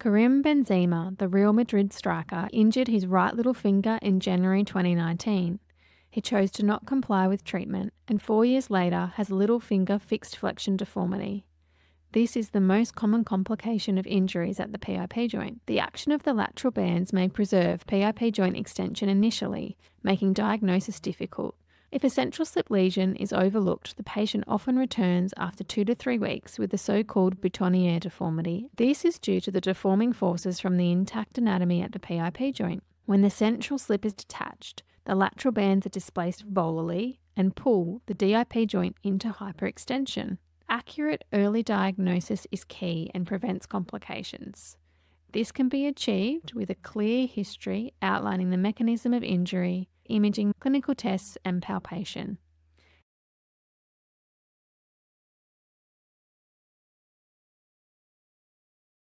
Karim Benzema, the Real Madrid striker, injured his right little finger in January 2019. He chose to not comply with treatment and four years later has little finger fixed flexion deformity. This is the most common complication of injuries at the PIP joint. The action of the lateral bands may preserve PIP joint extension initially, making diagnosis difficult. If a central slip lesion is overlooked, the patient often returns after two to three weeks with the so called boutonniere deformity. This is due to the deforming forces from the intact anatomy at the PIP joint. When the central slip is detached, the lateral bands are displaced volarly and pull the DIP joint into hyperextension. Accurate early diagnosis is key and prevents complications. This can be achieved with a clear history outlining the mechanism of injury, imaging, clinical tests, and palpation.